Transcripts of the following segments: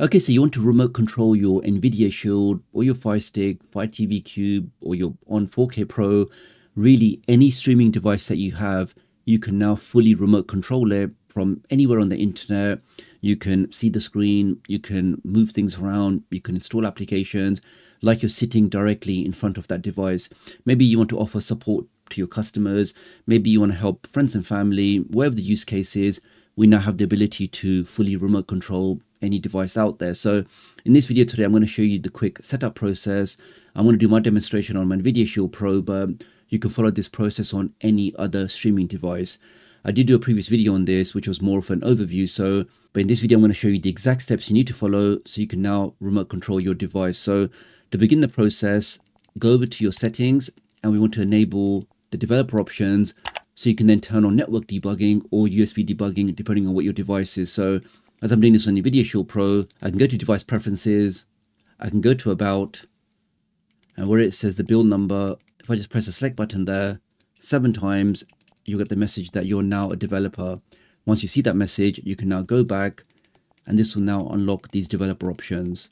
Okay, so you want to remote control your NVIDIA Shield or your Fire Stick, Fire TV Cube, or your Onn 4K Pro, really any streaming device that you have, you can now fully remote control it from anywhere on the internet. You can see the screen, you can move things around, you can install applications like you're sitting directly in front of that device. Maybe you want to offer support to your customers, maybe you want to help friends and family, wherever the use case is, we now have the ability to fully remote control any device out there. So in this video today, I'm going to show you the quick setup process. I'm going to do my demonstration on my NVIDIA Shield Pro, but you can follow this process on any other streaming device. I did do a previous video on this, which was more of an overview. So, but in this video, I'm going to show you the exact steps you need to follow so you can now remote control your device. So to begin the process, go over to your settings and we want to enable the developer options so you can then turn on network debugging or USB debugging depending on what your device is. So as I'm doing this on NVIDIA Shield Pro, I can go to device preferences, I can go to about, and where it says the build number, if I just press the select button there, seven times, you'll get the message that you're now a developer. Once you see that message, you can now go back and this will now unlock these developer options.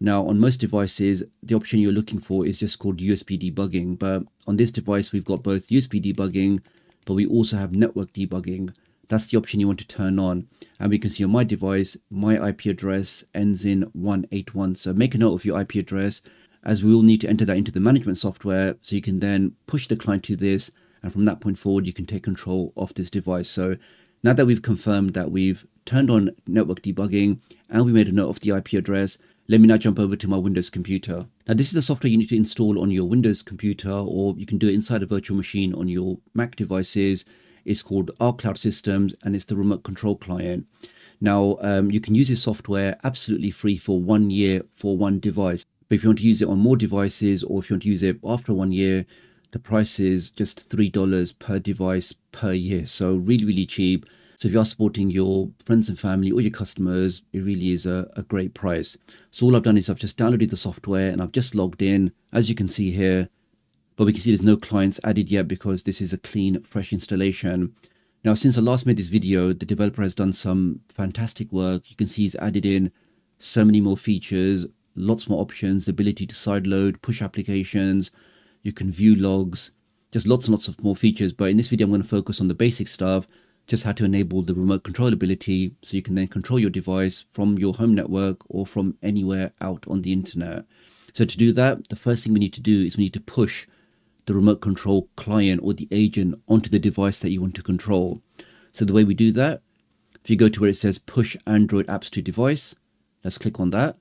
Now on most devices, the option you're looking for is just called USB debugging, but on this device, we've got both USB debugging, but we also have network debugging. That's the option you want to turn on. And we can see on my device, my IP address ends in 181. So make a note of your IP address as we will need to enter that into the management software. So you can then push the client to this. And from that point forward, you can take control of this device. So now that we've confirmed that we've turned on network debugging and we made a note of the IP address, let me now jump over to my Windows computer. Now this is the software you need to install on your Windows computer or you can do it inside a virtual machine on your Mac devices. It's called rCloud Systems and it's the remote control client. Now, um, you can use this software absolutely free for one year for one device. But if you want to use it on more devices or if you want to use it after one year, the price is just $3 per device per year. So really, really cheap. So if you are supporting your friends and family or your customers, it really is a, a great price. So all I've done is I've just downloaded the software and I've just logged in. As you can see here, but we can see there's no clients added yet because this is a clean, fresh installation. Now, since I last made this video, the developer has done some fantastic work. You can see he's added in so many more features, lots more options, the ability to sideload, push applications, you can view logs, just lots and lots of more features. But in this video, I'm going to focus on the basic stuff, just how to enable the remote control ability so you can then control your device from your home network or from anywhere out on the internet. So to do that, the first thing we need to do is we need to push the remote control client or the agent onto the device that you want to control. So the way we do that, if you go to where it says push Android apps to device, let's click on that.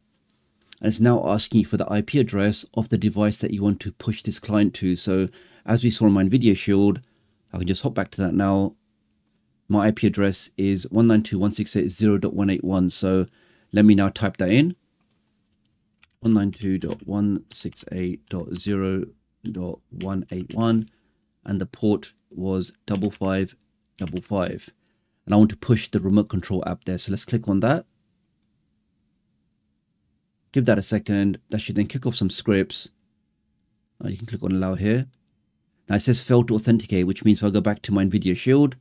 And it's now asking for the IP address of the device that you want to push this client to. So as we saw in my NVIDIA Shield, I can just hop back to that now. My IP address is 192.168.0.181. So let me now type that in. 192.168.0 181 and the port was double five double five. And I want to push the remote control app there so let's click on that. Give that a second. That should then kick off some scripts. Uh, you can click on allow here. Now it says fail to authenticate which means if I go back to my NVIDIA Shield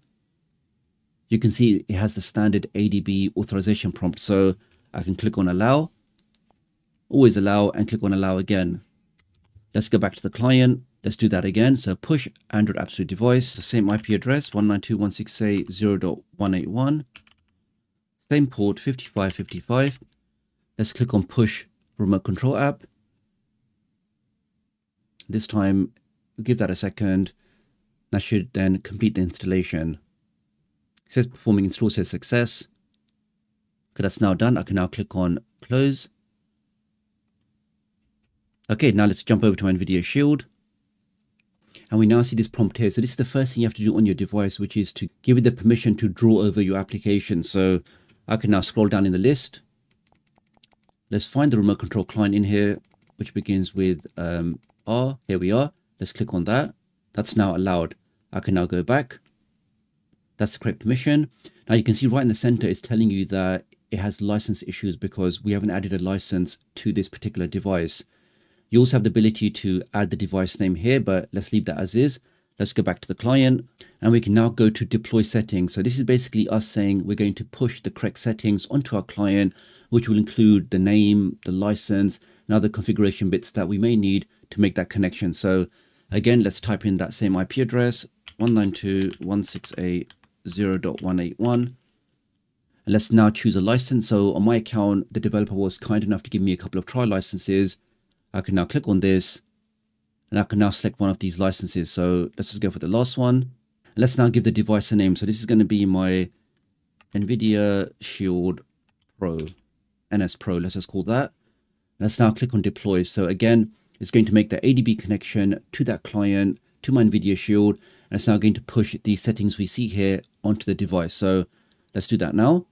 you can see it has the standard ADB authorization prompt. So I can click on allow always allow and click on allow again Let's go back to the client. Let's do that again. So push Android absolute device, the same IP address, 192.168.0.181. Same port, 5555. Let's click on push remote control app. This time, give that a second. That should then complete the installation. It says performing install says success. Okay, that's now done. I can now click on close. Okay, now let's jump over to NVIDIA Shield. And we now see this prompt here. So this is the first thing you have to do on your device, which is to give it the permission to draw over your application. So I can now scroll down in the list. Let's find the remote control client in here, which begins with um, R. Here we are. Let's click on that. That's now allowed. I can now go back. That's the correct permission. Now you can see right in the center, it's telling you that it has license issues because we haven't added a license to this particular device. You also have the ability to add the device name here, but let's leave that as is. Let's go back to the client and we can now go to deploy settings. So this is basically us saying we're going to push the correct settings onto our client, which will include the name, the license, and other configuration bits that we may need to make that connection. So again, let's type in that same IP address, 192.168.0.181. And let's now choose a license. So on my account, the developer was kind enough to give me a couple of trial licenses. I can now click on this and I can now select one of these licenses. So let's just go for the last one. Let's now give the device a name. So this is going to be my NVIDIA Shield Pro, NS Pro, let's just call that. Let's now click on deploy. So again, it's going to make the ADB connection to that client, to my NVIDIA Shield, and it's now going to push the settings we see here onto the device. So let's do that now.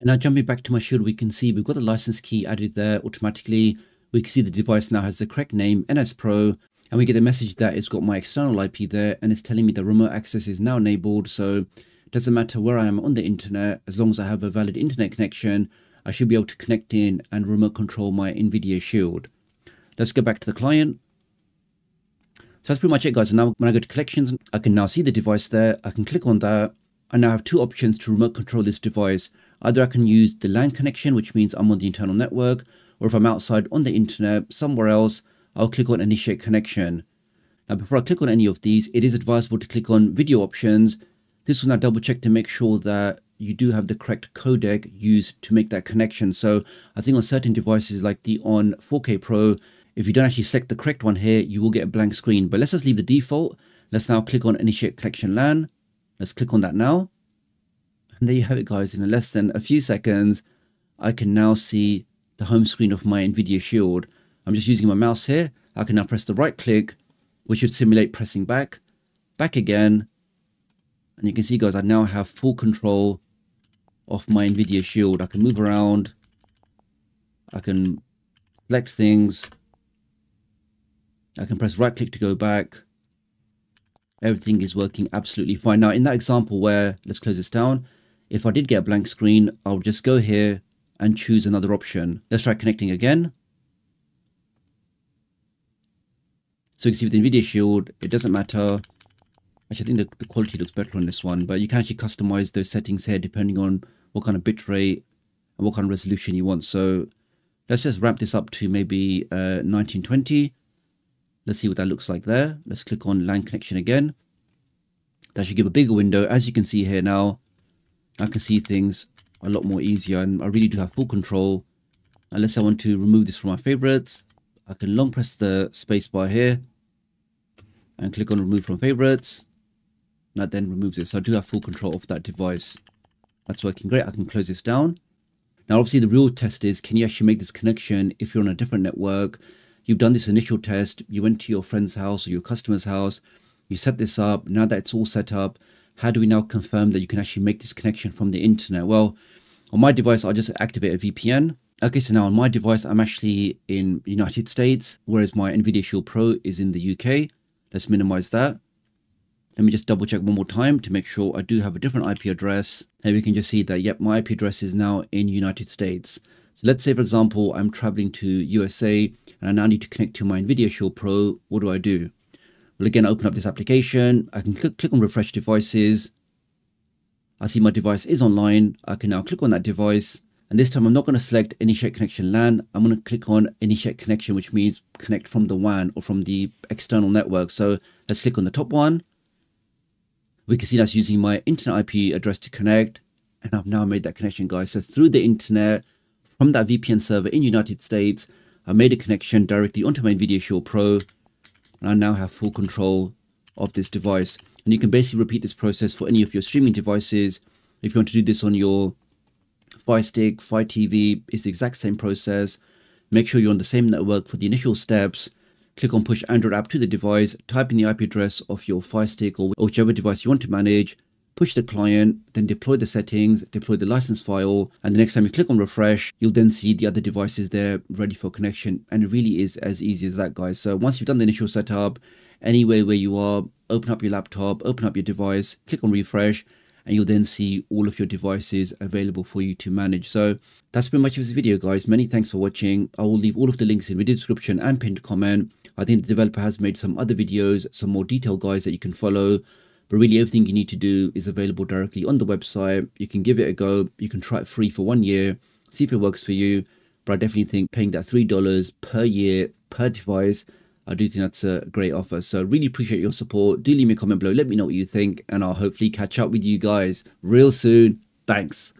And now jumping back to my Shield, we can see we've got the license key added there automatically we can see the device now has the correct name, NS Pro, and we get a message that it's got my external IP there and it's telling me the remote access is now enabled. So it doesn't matter where I am on the internet, as long as I have a valid internet connection, I should be able to connect in and remote control my NVIDIA Shield. Let's go back to the client. So that's pretty much it guys. And now when I go to collections, I can now see the device there. I can click on that. I now have two options to remote control this device. Either I can use the LAN connection, which means I'm on the internal network, or if I'm outside on the internet somewhere else, I'll click on initiate connection. Now before I click on any of these, it is advisable to click on video options. This will now double check to make sure that you do have the correct codec used to make that connection. So I think on certain devices like the Onn 4K Pro, if you don't actually select the correct one here, you will get a blank screen. But let's just leave the default. Let's now click on initiate connection LAN. Let's click on that now. And there you have it guys. In less than a few seconds, I can now see the home screen of my NVIDIA Shield. I'm just using my mouse here. I can now press the right click, which should simulate pressing back, back again. And you can see guys, I now have full control of my NVIDIA Shield. I can move around. I can select things. I can press right click to go back. Everything is working absolutely fine. Now in that example where, let's close this down. If I did get a blank screen, I'll just go here, and choose another option. Let's try connecting again. So you can see with the NVIDIA Shield, it doesn't matter. Actually, I think the, the quality looks better on this one, but you can actually customize those settings here depending on what kind of bitrate and what kind of resolution you want. So let's just ramp this up to maybe uh, 1920. Let's see what that looks like there. Let's click on LAN connection again. That should give a bigger window. As you can see here now, I can see things a lot more easier and I really do have full control. Unless I want to remove this from my favorites, I can long press the spacebar here and click on remove from favorites. And that then removes it. So I do have full control of that device. That's working great. I can close this down. Now, obviously, the real test is can you actually make this connection if you're on a different network? You've done this initial test, you went to your friend's house or your customer's house, you set this up. Now that it's all set up, how do we now confirm that you can actually make this connection from the internet? Well, on my device, I'll just activate a VPN. Okay, so now on my device, I'm actually in United States, whereas my NVIDIA Shield Pro is in the UK. Let's minimize that. Let me just double check one more time to make sure I do have a different IP address. And we can just see that, yep, my IP address is now in United States. So let's say, for example, I'm traveling to USA and I now need to connect to my NVIDIA Shield Pro. What do I do? Well, again, open up this application. I can click, click on refresh devices. I see my device is online. I can now click on that device. And this time I'm not going to select initiate connection LAN. I'm going to click on initiate connection, which means connect from the WAN or from the external network. So let's click on the top one. We can see that's using my internet IP address to connect. And I've now made that connection, guys. So through the internet, from that VPN server in United States, I made a connection directly onto my NVIDIA Shield Pro. And I now have full control of this device. And you can basically repeat this process for any of your streaming devices. If you want to do this on your Fire Stick, Fire TV, it's the exact same process. Make sure you're on the same network for the initial steps. Click on push Android app to the device, type in the IP address of your Fire Stick or whichever device you want to manage, push the client, then deploy the settings, deploy the license file, and the next time you click on refresh, you'll then see the other devices there ready for connection. And it really is as easy as that, guys. So once you've done the initial setup, anywhere where you are, open up your laptop, open up your device, click on refresh, and you'll then see all of your devices available for you to manage. So that's pretty much this video, guys. Many thanks for watching. I will leave all of the links in the description and pinned comment. I think the developer has made some other videos, some more detailed guides that you can follow. But really, everything you need to do is available directly on the website. You can give it a go. You can try it free for one year, see if it works for you. But I definitely think paying that $3 per year per device, I do think that's a great offer. So really appreciate your support. Do leave me a comment below. Let me know what you think, and I'll hopefully catch up with you guys real soon. Thanks.